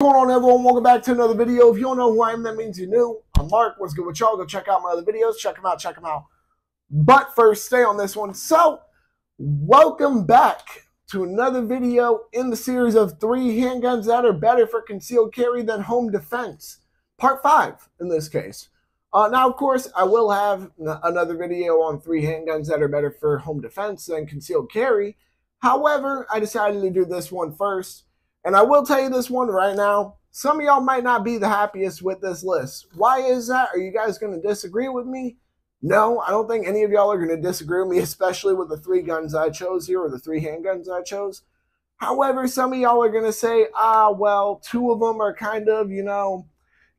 going on everyone? Welcome back to another video. If you don't know who i am that means you're new. I'm mark. What's good with y'all? Go check out my other videos. Check them out check them out. But first stay on this one. So welcome back to another video in the series of three handguns that are better for concealed carry than home defense. Part five in this case. Uh, now of course i will have another video on three handguns that are better for home defense than concealed carry. However i decided to do this one first and I will tell you this one right now. Some of y'all might not be the happiest with this list. Why is that? Are you guys going to disagree with me? No, I don't think any of y'all are going to disagree with me, especially with the three guns I chose here or the three handguns I chose. However, some of y'all are going to say, ah, well, two of them are kind of, you know,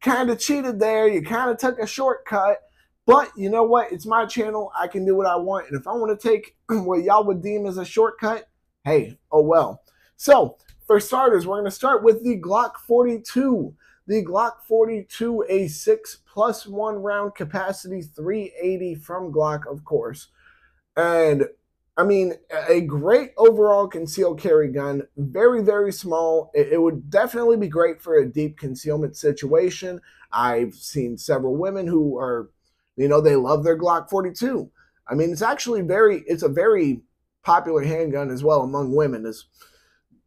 kind of cheated there. You kind of took a shortcut. But you know what? It's my channel. I can do what I want. And if I want to take what y'all would deem as a shortcut, hey, oh well. So, for starters, we're going to start with the Glock 42. The Glock 42, a 6 plus 1 round capacity 380 from Glock, of course. And I mean, a great overall concealed carry gun. Very, very small. It, it, would definitely be great for a deep concealment situation. I've seen several women who are, you know, they love their Glock 42. I mean, it's actually very, it's a very popular handgun as well among women. Is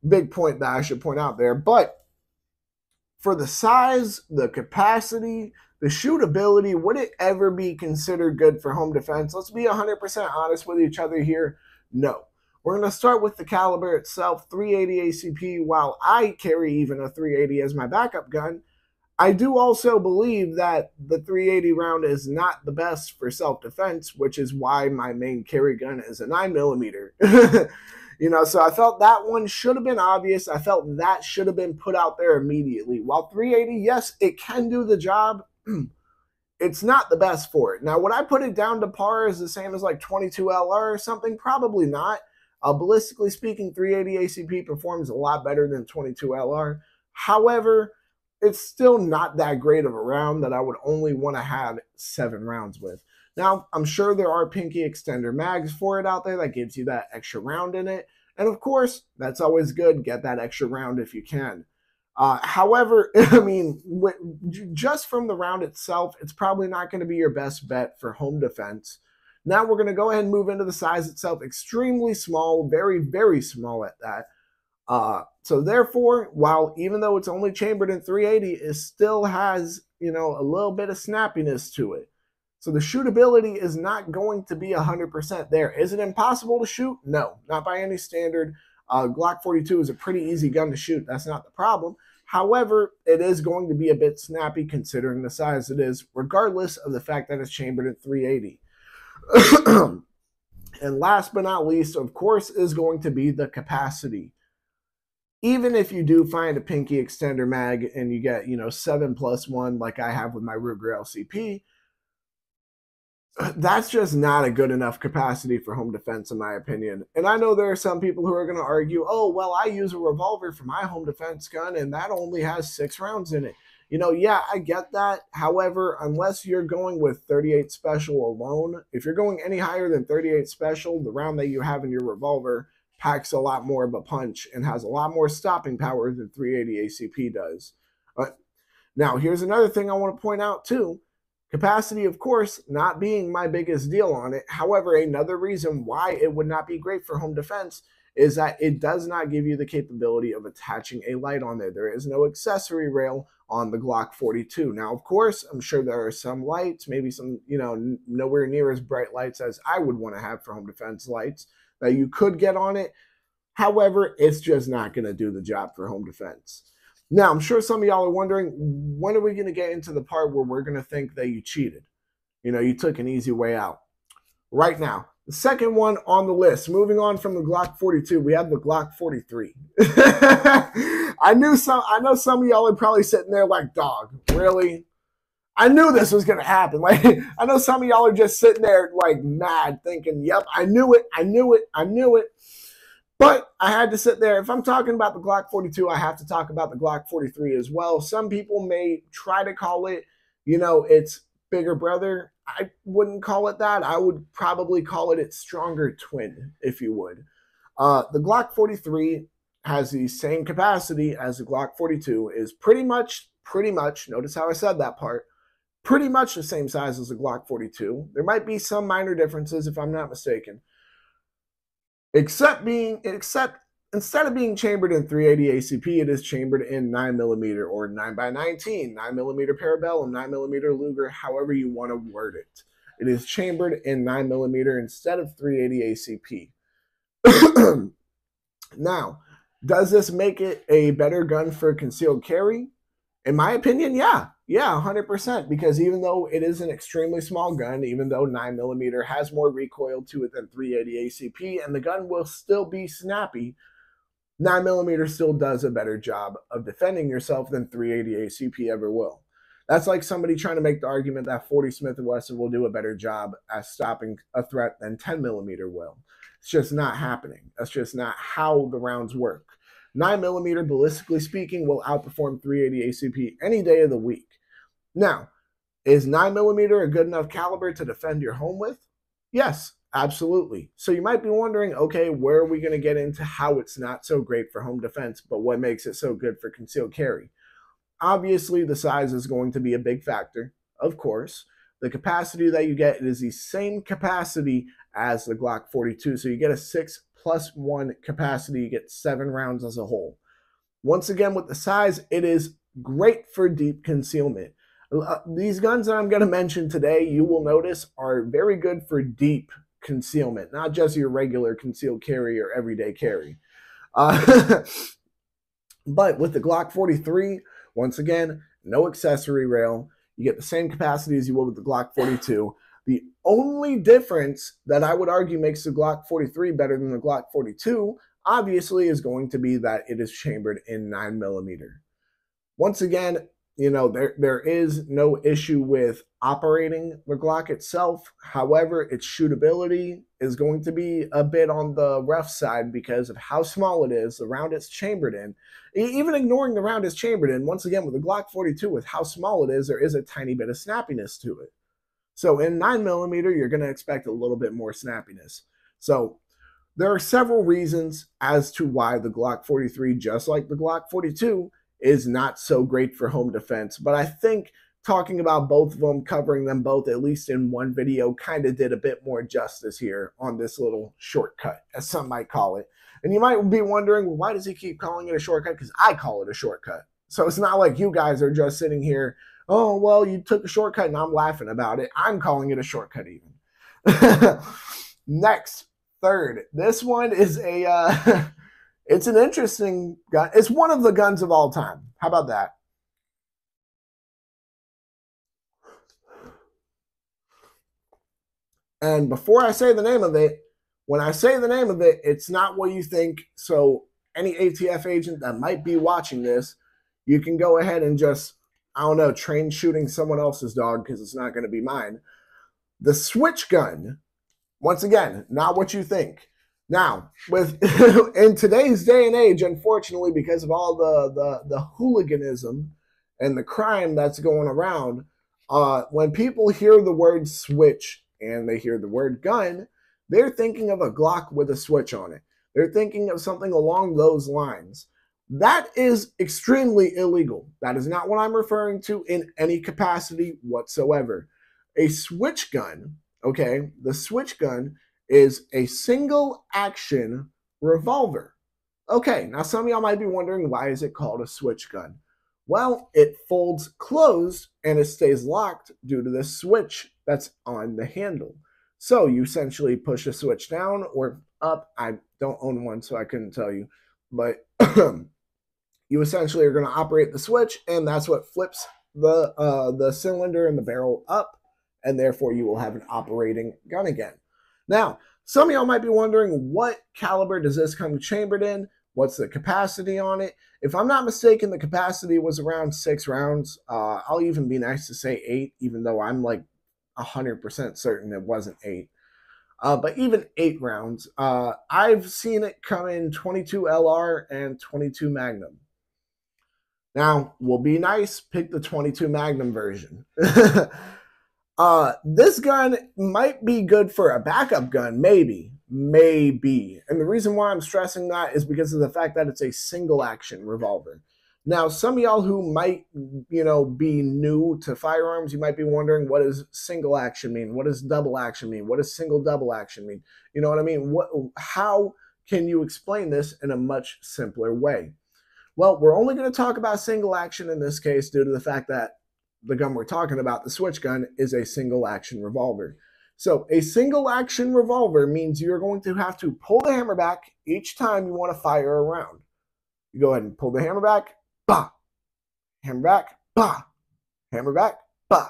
big point that I should point out there. But for the size, the capacity, the shootability, would it ever be considered good for home defense? Let's be 100% honest with each other here. No. We're going to start with the caliber itself 380 ACP. While I carry even a 380 as my backup gun, I do also believe that the 380 round is not the best for self defense, which is why my main carry gun is a 9 millimeter. You know, so I felt that one should have been obvious. I felt that should have been put out there immediately. While 380, yes, it can do the job. it's not the best for it. Now, would I put it down to par as the same as like 22 LR or something? Probably not. Uh, ballistically speaking, 380 ACP performs a lot better than 22 LR. However, it's still not that great of a round that I would only want to have seven rounds with. Now, I'm sure there are pinky extender mags for it out there that gives you that extra round in it. And of course, that's always good. Get that extra round if you can. Uh, however, I mean, just from the round itself, it's probably not going to be your best bet for home defense. Now we're going to go ahead and move into the size itself. Extremely small, very, very small at that. Uh, so therefore, while even though it's only chambered in 380, it still has, you know, a little bit of snappiness to it. So the shootability is not going to be 100% there. Is it impossible to shoot? No, not by any standard. Uh, Glock 42 is a pretty easy gun to shoot. That's not the problem. However, it is going to be a bit snappy considering the size it is, regardless of the fact that it's chambered at 380. and last but not least, of course, is going to be the capacity. Even if you do find a pinky extender mag and you get, you know, 7 plus 1 like I have with my Ruger LCP, that's just not a good enough capacity for home defense, in my opinion. And I know there are some people who are going to argue, oh, well, I use a revolver for my home defense gun, and that only has six rounds in it. You know, yeah, I get that. However, unless you're going with 38 special alone, if you're going any higher than 38 special, the round that you have in your revolver packs a lot more of a punch and has a lot more stopping power than 380 ACP does. But now, here's another thing I want to point out too Capacity, of course, not being my biggest deal on it. However, another reason why it would not be great for home defense is that it does not give you the capability of attaching a light on there. There is no accessory rail on the Glock 42. Now, of course, I'm sure there are some lights, maybe some, you know, nowhere near as bright lights as I would want to have for home defense lights that you could get on it. However, it's just not going to do the job for home defense. Now, I'm sure some of y'all are wondering when are we going to get into the part where we're going to think that you cheated? You know, you took an easy way out. Right now, the second one on the list, moving on from the Glock 42, we have the Glock 43. I knew some I know some of y'all are probably sitting there like, "Dog, really?" I knew this was going to happen. Like I know some of y'all are just sitting there like mad thinking, "Yep, I knew it. I knew it. I knew it." But I had to sit there. If I'm talking about the Glock 42, I have to talk about the Glock 43 as well. Some people may try to call it, you know, its bigger brother. I wouldn't call it that. I would probably call it its stronger twin, if you would. Uh, the Glock 43 has the same capacity as the Glock 42, is pretty much, pretty much, notice how I said that part, pretty much the same size as the Glock 42. There might be some minor differences if I'm not mistaken. Except being, except instead of being chambered in 380 ACP, it is chambered in 9mm or 9x19, 9mm Parabellum, 9mm Luger, however you want to word it. It is chambered in 9mm instead of 380 ACP. now, does this make it a better gun for concealed carry? In my opinion, yeah. Yeah, 100%. Because even though it is an extremely small gun, even though 9mm has more recoil to it than 380 ACP, and the gun will still be snappy, 9mm still does a better job of defending yourself than 380 ACP ever will. That's like somebody trying to make the argument that 40 Smith & Wesson will do a better job at stopping a threat than 10mm will. It's just not happening. That's just not how the rounds work. 9mm, ballistically speaking, will outperform 380 ACP any day of the week. Now, is 9 millimeter a good enough caliber to defend your home with? Yes, absolutely. So you might be wondering, okay, where are we going to get into how it's not so great for home defense, but what makes it so good for concealed carry? Obviously, the size is going to be a big factor, of course. The capacity that you get is the same capacity as the Glock 42. So you get a 6 plus 1 capacity, you get 7 rounds as a whole. Once again, with the size, it is great for deep concealment. Uh, these guns that I'm going to mention today, you will notice, are very good for deep concealment, not just your regular concealed carry or everyday carry. Uh, but with the Glock 43, once again, no accessory rail. You get the same capacity as you would with the Glock 42. The only difference that I would argue makes the Glock 43 better than the Glock 42, obviously, is going to be that it is chambered in 9 millimeter. Once again, you know, there there is no issue with operating the Glock itself. However, its shootability is going to be a bit on the rough side because of how small it is, the round it's chambered in. Even ignoring the round it's chambered in, once again with the Glock 42, with how small it is, there is a tiny bit of snappiness to it. So in 9mm, you're going to expect a little bit more snappiness. So there are several reasons as to why the Glock 43, just like the Glock 42, is not so great for home defense. But I think talking about both of them, covering them both at least in one video, kind of did a bit more justice here on this little shortcut, as some might call it. And you might be wondering, well, why does he keep calling it a shortcut? Because I call it a shortcut. So it's not like you guys are just sitting here, oh, well, you took a shortcut and I'm laughing about it. I'm calling it a shortcut even. Next, third. This one is a uh, It's an interesting gun. It's one of the guns of all time. How about that? And before I say the name of it, when I say the name of it, it's not what you think. So, any ATF agent that might be watching this, you can go ahead and just, I don't know, train shooting someone else's dog because it's not going to be mine. The switch gun, once again, not what you think. Now, with in today's day and age, unfortunately, because of all the the, the hooliganism and the crime that's going around, uh, when people hear the word switch and they hear the word gun, they're thinking of a Glock with a switch on it. They're thinking of something along those lines. That is extremely illegal. That is not what I'm referring to in any capacity whatsoever. A switch gun, okay, the switch gun is a single action revolver. Okay, now some of y'all might be wondering why is it called a switch gun? Well, it folds closed and it stays locked due to the switch that's on the handle. So you essentially push a switch down or up. I don't own one, so I couldn't tell you. But you essentially are going to operate the switch, and that's what flips the uh, the cylinder and the barrel up, and therefore you will have an operating gun again. Now, some of y'all might be wondering what caliber does this come chambered in? What's the capacity on it? If I'm not mistaken, the capacity was around six rounds. Uh, I'll even be nice to say eight, even though I'm like 100% certain it wasn't eight. Uh, but even eight rounds, uh, I've seen it come in 22 LR and 22 Magnum. Now, we'll be nice, pick the 22 Magnum version. Uh, this gun might be good for a backup gun, maybe. Maybe. And the reason why I'm stressing that is because of the fact that it's a single action revolver. Now, some of y'all who might, you know, be new to firearms, you might be wondering what does single action mean? What does double action mean? What does single double action mean? You know what I mean? What how can you explain this in a much simpler way? Well, we're only going to talk about single action in this case due to the fact that the gun we're talking about, the switch gun, is a single action revolver. So a single action revolver means you're going to have to pull the hammer back each time you want to fire a round. You go ahead and pull the hammer back, bah, hammer back, bah, hammer back, bah.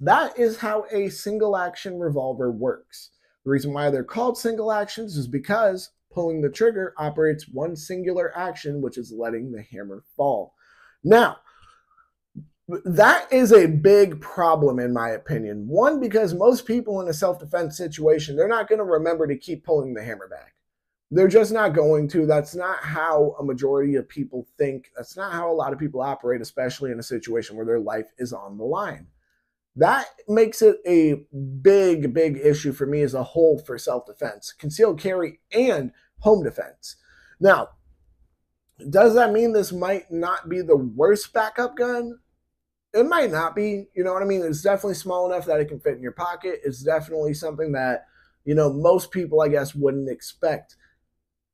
That is how a single action revolver works. The reason why they're called single actions is because pulling the trigger operates one singular action, which is letting the hammer fall. Now, that is a big problem in my opinion. One, because most people in a self defense situation, they're not going to remember to keep pulling the hammer back. They're just not going to. That's not how a majority of people think. That's not how a lot of people operate, especially in a situation where their life is on the line. That makes it a big, big issue for me as a whole for self defense, concealed carry, and home defense. Now, does that mean this might not be the worst backup gun? It might not be. You know what I mean? It's definitely small enough that it can fit in your pocket. It's definitely something that, you know, most people, I guess, wouldn't expect.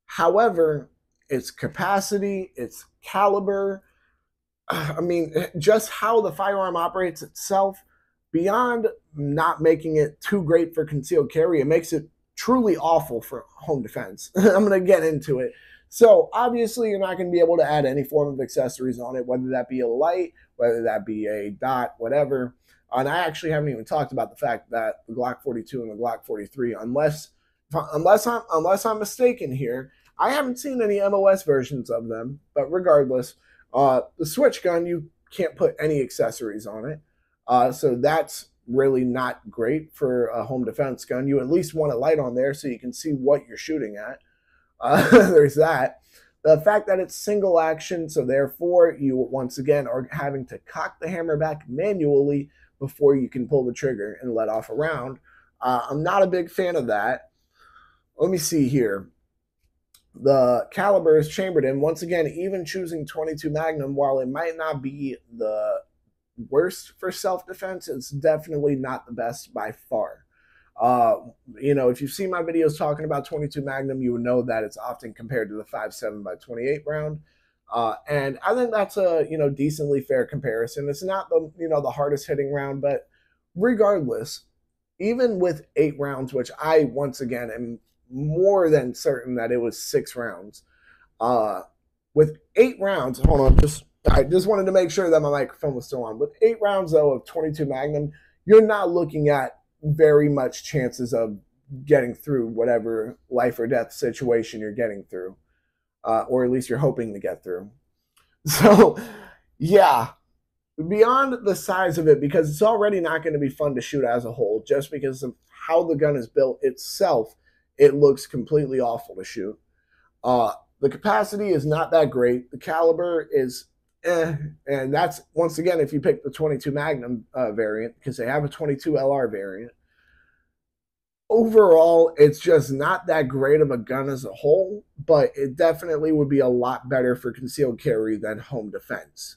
However, its capacity, its caliber, I mean, just how the firearm operates itself, beyond not making it too great for concealed carry, it makes it truly awful for home defense. I'm going to get into it. So, obviously, you're not going to be able to add any form of accessories on it, whether that be a light, whether that be a dot, whatever. And I actually haven't even talked about the fact that the Glock 42 and the Glock 43, unless unless I'm unless I'm mistaken here, I haven't seen any MOS versions of them. But regardless, uh, the switch gun you can't put any accessories on it, uh, so that's really not great for a home defense gun. You at least want a light on there so you can see what you're shooting at. Uh, there's that. The fact that it's single action, so therefore you once again are having to cock the hammer back manually before you can pull the trigger and let off a round. Uh, I'm not a big fan of that. Let me see here. The caliber is chambered in. Once again, even choosing 22 Magnum, while it might not be the worst for self defense, it's definitely not the best by far. Uh, you know, if you've seen my videos talking about 22 Magnum, you would know that it's often compared to the 5.7 by 28 round. Uh, and I think that's a you know decently fair comparison. It's not the you know the hardest hitting round, but regardless, even with eight rounds, which I once again am more than certain that it was six rounds. Uh, with eight rounds, hold on, just I just wanted to make sure that my microphone was still on. With eight rounds though of 22 Magnum, you're not looking at very much chances of getting through whatever life or death situation you're getting through, uh, or at least you're hoping to get through. So, yeah, beyond the size of it, because it's already not going to be fun to shoot as a whole, just because of how the gun is built itself, it looks completely awful to shoot. Uh, the capacity is not that great. The caliber is eh, and that's once again if you pick the 22 Magnum uh, variant because they have a 22 LR variant. Overall, it's just not that great of a gun as a whole, but it definitely would be a lot better for concealed carry than home defense.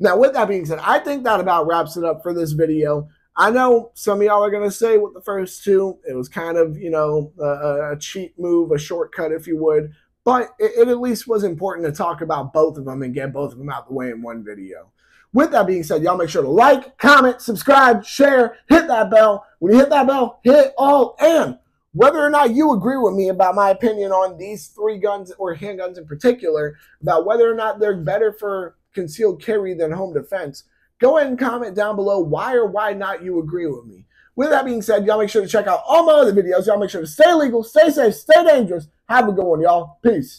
Now, with that being said, I think that about wraps it up for this video. I know some of y'all are going to say with the first two, it was kind of, you know, a, a cheap move, a shortcut, if you would. But it, at least was important to talk about both of them and get both of them out the way in one video. With that being said, y'all make sure to like, comment, subscribe, share, hit that bell. When you hit that bell, hit all and whether or not you agree with me about my opinion on these three guns or handguns in particular, about whether or not they're better for concealed carry than home defense, go ahead and comment down below why or why not you agree with me. With that being said, y'all make sure to check out all my other videos. Y'all make sure to stay legal, stay safe, stay dangerous. Have a good one, y'all. Peace.